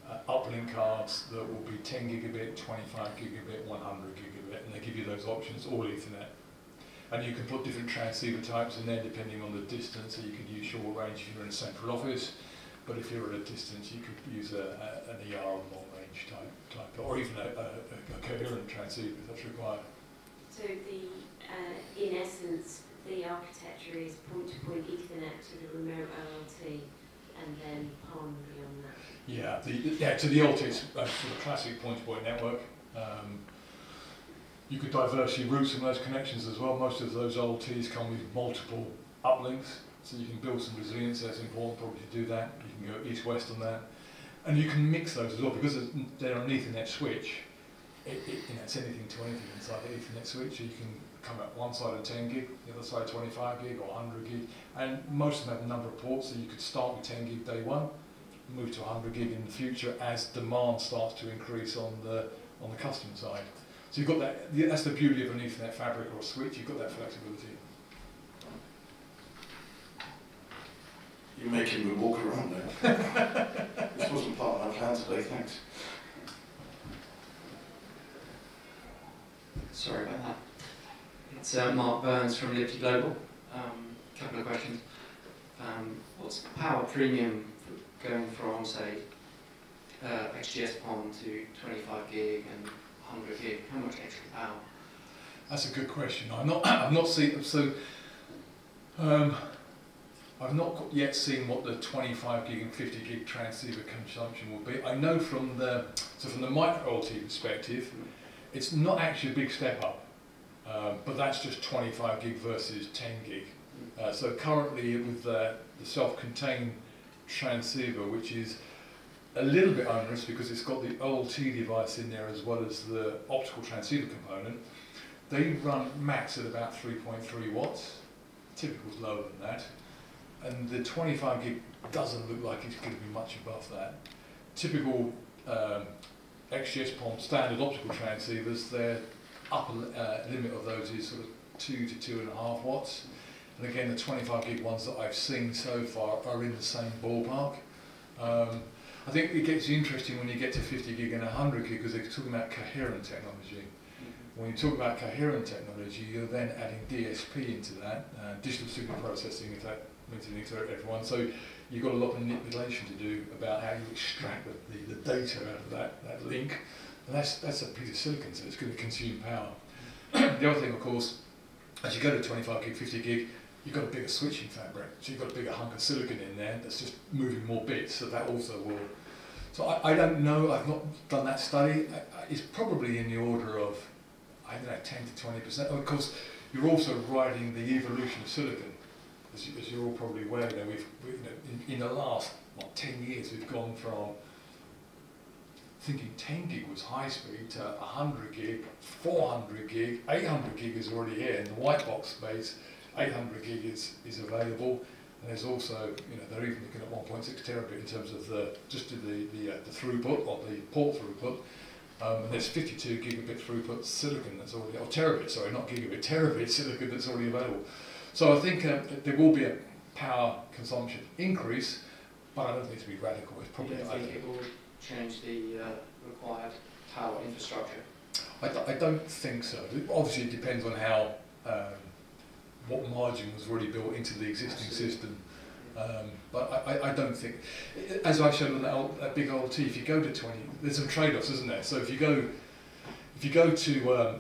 uh, uplink cards that will be 10 gigabit, 25 gigabit, 100 gigabit, and they give you those options, all Ethernet. And you can put different transceiver types in there depending on the distance, so you could use short range if you're in a central office, but if you're at a distance, you could use a, a, an ER long range type, type or even a, a, a coherent transceiver if that's required. So the, uh, in essence, the architecture is point-to-point Ethernet to the remote OLT and then PON beyond that. Yeah, the, yeah, to the OLT, a sort of classic point-to-point network. Um, you could diverse your routes in those connections as well. Most of those OLTs come with multiple uplinks, so you can build some resilience. That's important probably to do that. You can go east-west on that. And you can mix those as well because they're an Ethernet switch. It, it, you know, it's anything to anything inside the Ethernet switch. So you can come at one side of 10 gig, the other side 25 gig or 100 gig. And most of them have a number of ports, so you could start with 10 gig day one, move to 100 gig in the future as demand starts to increase on the on the customer side. So you've got that. That's the beauty of an Ethernet fabric or a switch. You've got that flexibility. You're making me walk around there. this wasn't part of my plan today, thanks. Sorry about that. It's uh, Mark Burns from Liberty Global. Um, couple of questions. Um, what's the power premium going from, say, uh, XGS PON to 25 gig and 100 gig? How much extra power? That's a good question. I'm not. I've not seen. So, um, I've not yet seen what the 25 gig and 50 gig transceiver consumption will be. I know from the so from the micro OLT perspective, it's not actually a big step up. Um, but that's just 25 gig versus 10 gig. Uh, so currently with the, the self-contained transceiver, which is a little bit onerous because it's got the OLT device in there as well as the optical transceiver component, they run max at about 3.3 watts. Typical is lower than that. And the 25 gig doesn't look like it's going to be much above that. Typical um, XGS PON standard optical transceivers, they're upper uh, limit of those is sort of two to two and a half watts. And again, the 25 gig ones that I've seen so far are in the same ballpark. Um, I think it gets interesting when you get to 50 gig and 100 gig because they're talking about coherent technology. When you talk about coherent technology, you're then adding DSP into that, uh, digital signal processing, if that means anything to everyone. So you've got a lot of manipulation to do about how you extract the, the, the data out of that, that link. And that's, that's a piece of silicon, so it's going to consume power. the other thing, of course, as you go to 25 gig, 50 gig, you've got a bigger switching fabric. So you've got a bigger hunk of silicon in there that's just moving more bits, so that also will. So I, I don't know, I've not done that study. I, I, it's probably in the order of, I don't know, 10 to 20%. Of course, you're also riding the evolution of silicon. As, you, as you're all probably aware, you know, we've, we, you know, in, in the last what, 10 years, we've gone from thinking 10 gig was high speed to 100 gig, 400 gig, 800 gig is already here in the white box space. 800 gig is, is available, and there's also, you know, they're even looking at 1.6 terabit in terms of the just the the, uh, the throughput or the port throughput. Um, and there's 52 gigabit throughput silicon that's already, or terabit, sorry, not gigabit, terabit silicon that's already available. So I think uh, there will be a power consumption increase, but I don't think it's going to be radical. It's probably you don't think it will change the uh, required power infrastructure? I, d- I don't think so. Obviously, it depends on how um, what margin was already built into the existing Absolutely. system. Um, but I, I, I don't think, as I showed on that, old, that big OLT, if you go to 20, there's some trade-offs, isn't there? So if you go, if you go to um,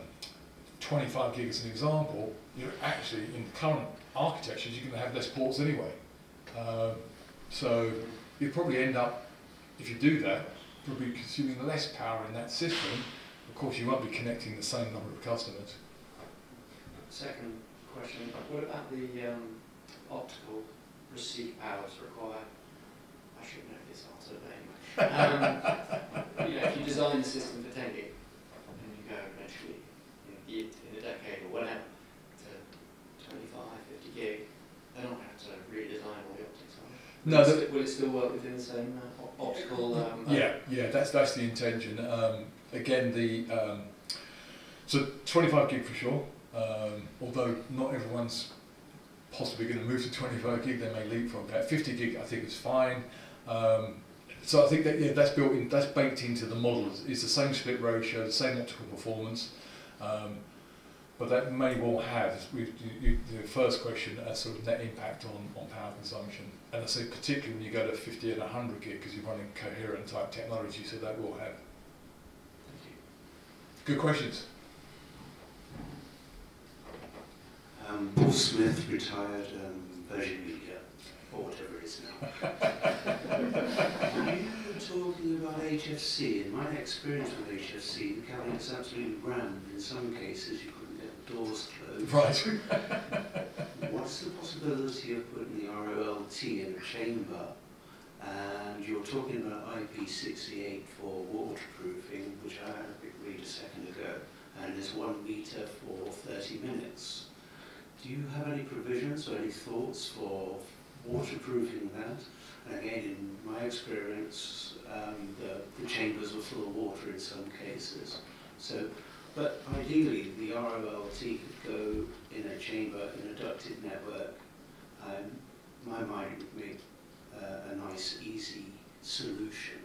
25 gig as an example, you're actually in current architectures you're going to have less ports anyway. Um, so you probably end up, if you do that, probably consuming less power in that system. Of course, you won't be connecting the same number of customers. Second question, what about the um, optical receive powers required? I should know this answer, but anyway. Um, you know, if you design the system for 10 gig, and you go, eventually in, in a decade or whatever to 25, 50 gig, they don't have to redesign all the optics on it. No, will, it the- will it still work within the same uh, optical? Um, Yeah, yeah, that's that's the intention. Um, again, the um, so 25 gig for sure. Um, although not everyone's possibly going to move to 25 gig, they may leap leapfrog that. 50 gig, I think, is fine. Um, so I think that yeah, that's built in, that's baked into the model. It's, the same split ratio, the same optical performance. Um, but that may well have, we, you, you, the first question, a sort of net impact on, on power consumption. And I say particularly when you go to 50 and 100 gig, because you're running coherent type technology, so that will have. Thank you. Good questions. Um, Paul Smith, retired um, Virgin Media, or whatever it is now. you were talking about HFC. In my experience with HFC, the cabinet's absolutely rammed. In some cases, you couldn't get the doors closed. Right. What's the possibility of putting the ROLT in a chamber? And you're talking about IP68 for waterproofing, which I had a read a second ago, and it's one meter for 30 minutes. Do you have any provisions or any thoughts for waterproofing that? And again, in my experience, um, the, the chambers were full of water in some cases. So, but ideally, the ROLT could go in a chamber in a ducted network. Um, my mind would make uh, a nice, easy solution.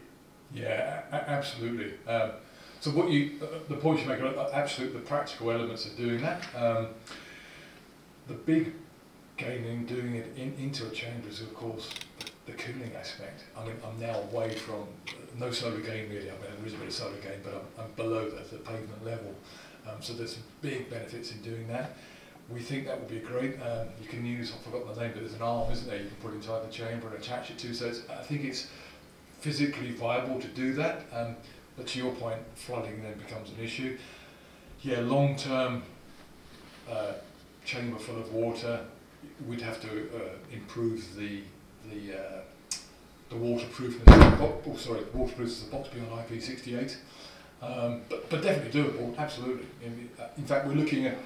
Yeah, absolutely. Um, so what you, uh, the points you make are absolutely the practical elements of doing that. Um, the big gain in doing it in, into a chamber is, of course, the, cooling aspect. I mean, I'm now away from no solar gain really. I mean, there is a bit of solar gain, but I'm, I'm below the, the pavement level. Um, so there's big benefits in doing that. We think that would be great. Um, you can use, I've forgotten the name, but there's an arm, isn't there, you can put inside the chamber and attach it to. So I think it's physically viable to do that. Um, but to your point, flooding then becomes an issue. Yeah, long term uh, chamber full of water, we'd have to uh, improve the the uh, the waterproofness. Of the box, oh, sorry, waterproofness of the box beyond IP68. Um, but, but definitely doable, absolutely. In, uh, in fact, we're looking at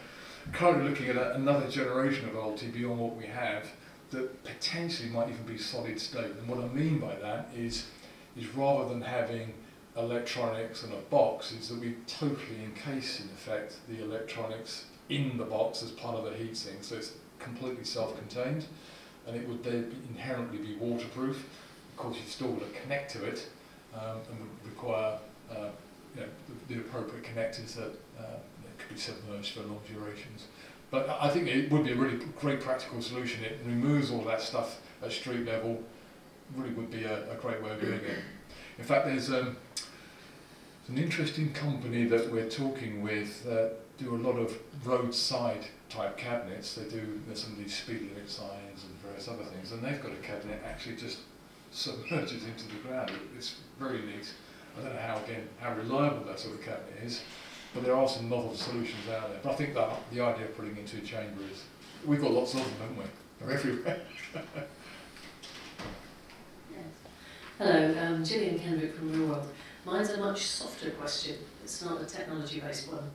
currently looking at another generation of OLT beyond what we have that potentially might even be solid state. And what I mean by that is is rather than having electronics and a box, is that we totally encase in effect the electronics in the box as part of the heat sink, so it's completely self-contained, and it would then inherently be waterproof. Of course, you'd still want to connect to it, um, and would require uh, you know, the, the appropriate connectors that uh, be submerged for long durations. But I think it would be a really great practical solution. It removes all that stuff at street level. Really would be a, a great way of doing it. In fact, there's um, an interesting company that we're talking with that do a lot of roadside type cabinets. They do some of these speed limit signs and various other things, and they've got a cabinet actually just submerges into the ground. It's very neat. I don't know how again how reliable that sort of cabinet is, but there are some novel solutions out there. But I think that the idea of putting into a chamber is we've got lots of them, haven't we? They're everywhere. Yes. Hello, um, Gillian Kendrick from Real World. Mine's a much softer question. It's not a technology-based one.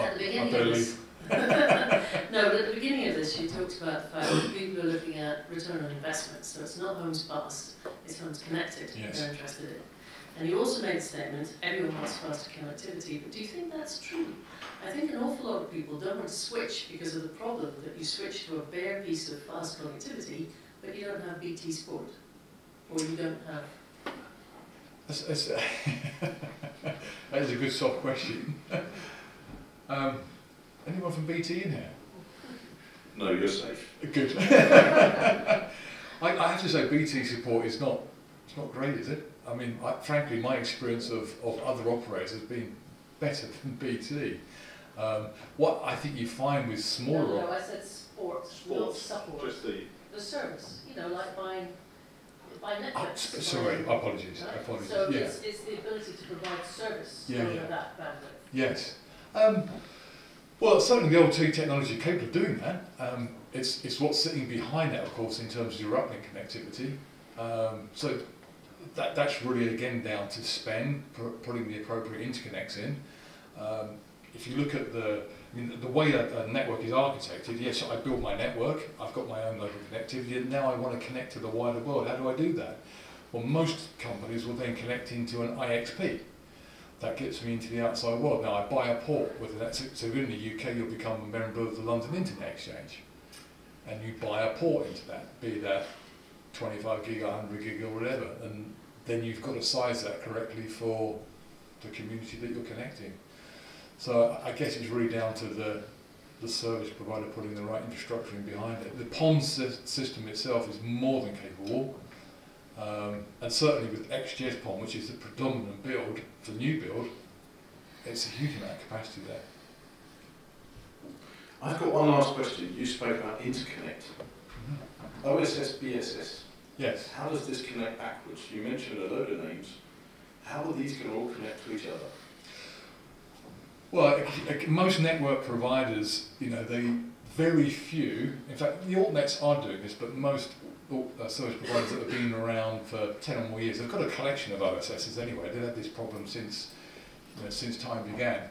At the beginning better of this, no, but at the beginning of this, you talked about the fact that people are looking at return on investment. So it's not homes passed, it's homes connected. Yes. They're interested in. And he also made a statement, everyone wants faster connectivity. But do you think that's true? I think an awful lot of people don't want to switch because of the problem that you switch to a bare piece of fast connectivity, but you don't have BT Sport, or you don't have That's, that's, that is a good soft question. um, anyone from BT in here? No, you're safe. Good. I, I have to say, BT support is not it's not great, is it? I mean, I, frankly, my experience of, of other operators has been better than BT. Um, what I think you find with smaller No, op- no, I said sports, not Sports, support. Just the The service, you know, like buying, buying Oh, Netflix. s- sorry, apologies, Right? apologies. So yeah. it's, it's the ability to provide service Yeah, over yeah. that bandwidth. Yes. Um, well, certainly the OLT technology is capable of doing that. Um, it's, it's what's sitting behind that, of course, in terms of your uplink connectivity. Um, so that, that's really, again, down to spend, pu- putting the appropriate interconnects in. Um, if you look at the, I mean, the way a, a network is architected, yes, I built my network, I've got my own local connectivity, and now I want to connect to the wider world. How do I do that? Well, most companies will then connect into an IXP. That gets me into the outside world. Now, I buy a port, whether that's so in the UK, you'll become a member of the London Internet Exchange, and you buy a port into that, be that 25 gig, 100 gig, or whatever, and then you've got to size that correctly for the community that you're connecting. So I guess it's really down to the the service provider putting the right infrastructure in behind it. The PON system itself is more than capable, um, and certainly with XGS PON, which is the predominant build for new build, it's a huge amount of capacity there. I've got one last question. You spoke about interconnect. OSS, BSS. Yes. How does this connect backwards? You mentioned a load of names. How are these going to all connect to each other? Well, most network providers, you know, they very few, in fact, the altnets are doing this, but most uh, service providers that have been around for 10 or more years, they've got a collection of OSSs anyway. They've had this problem since, you know, since time began.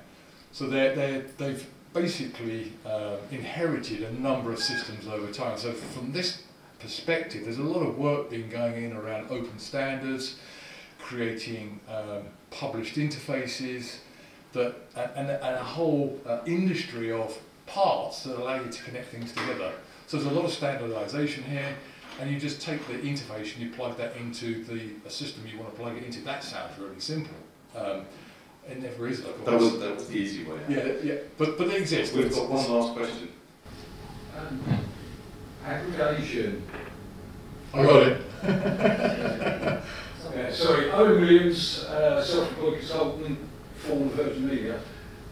So they're, they're, they've basically uh, inherited a number of systems over time. So from this perspective, there's a lot of work being going in around open standards, creating um, published interfaces, that and, and a whole uh, industry of parts that allow you to connect things together. So there's a lot of standardization here, and you just take the interface and you plug that into the system you want to plug it into. That sounds really simple. Um, it never is, of That was, that was the easy way. Yeah, yeah, but, but they exist. We've got one last question. Um, aggregation. I got it. yeah, sorry, Owen Williams, uh, self-employed consultant, form of Virgin Media.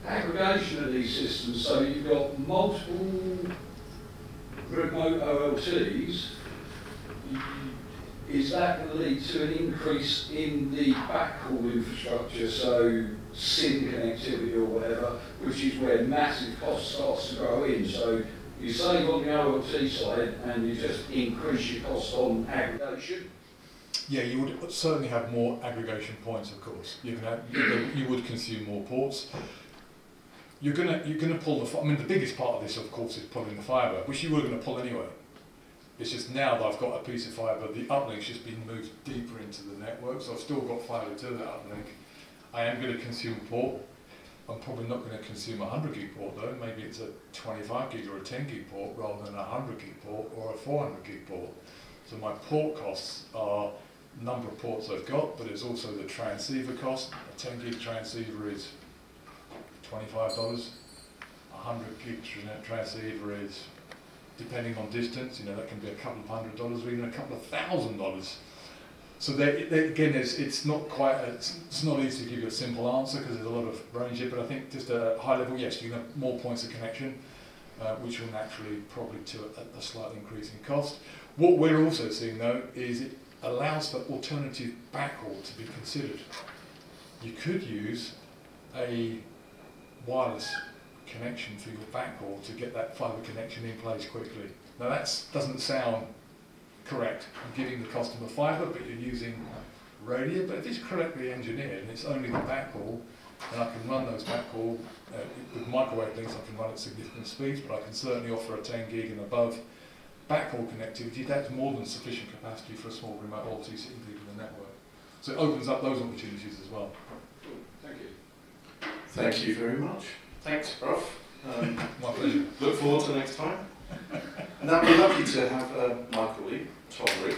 Aggregation of these systems, so you've got multiple remote OLTs, is that going to lead to an increase in the backhaul infrastructure, so SIM connectivity or whatever, which is where massive cost starts to grow in. So you save on the OLT side and you just increase your cost on aggregation. Yeah, you would certainly have more aggregation points, of course. You can have, you, would consume more ports. You're gonna you're gonna pull the. I mean, the biggest part of this, of course, is pulling the fibre, which you were going to pull anyway. It's just now that I've got a piece of fibre, the uplink's just been moved deeper into the network, so I've still got fibre to that uplink. I am going to consume port. I'm probably not going to consume a 100 gig port though. Maybe it's a 25 gig or a 10 gig port rather than a 100 gig port or a 400 gig port. So my port costs are number of ports I've got, but it's also the transceiver cost. A 10 gig transceiver is $25. A 100 gig transceiver is, depending on distance, you know, that can be a couple of hundred dollars or even a couple of thousand dollars. So again, it's, it's not quite, a, it's, it's not easy to give you a simple answer because there's a lot of range here, but I think just a high level, yes, you have more points of connection, uh, which will naturally probably to a, a slightly increasing cost. What we're also seeing though is it allows for alternative backhaul to be considered. You could use a wireless connection for your backhaul to get that fibre connection in place quickly. Now that doesn't sound correct. You're giving the customer fibre, but you're using radio. But if it's correctly engineered and it's only the backhaul, and I can run those backhaul uh, with microwave links, I can run at significant speeds, but I can certainly offer a 10 gig and above backhaul connectivity, that's more than sufficient capacity for a small remote OLT sitting deep in the network. So it opens up those opportunities as well. Thank you. Thank you very much. Thanks, Prof. Um, My pleasure. Look forward to next time. and that'd be lovely to have uh, Michael Lee, Tom Root.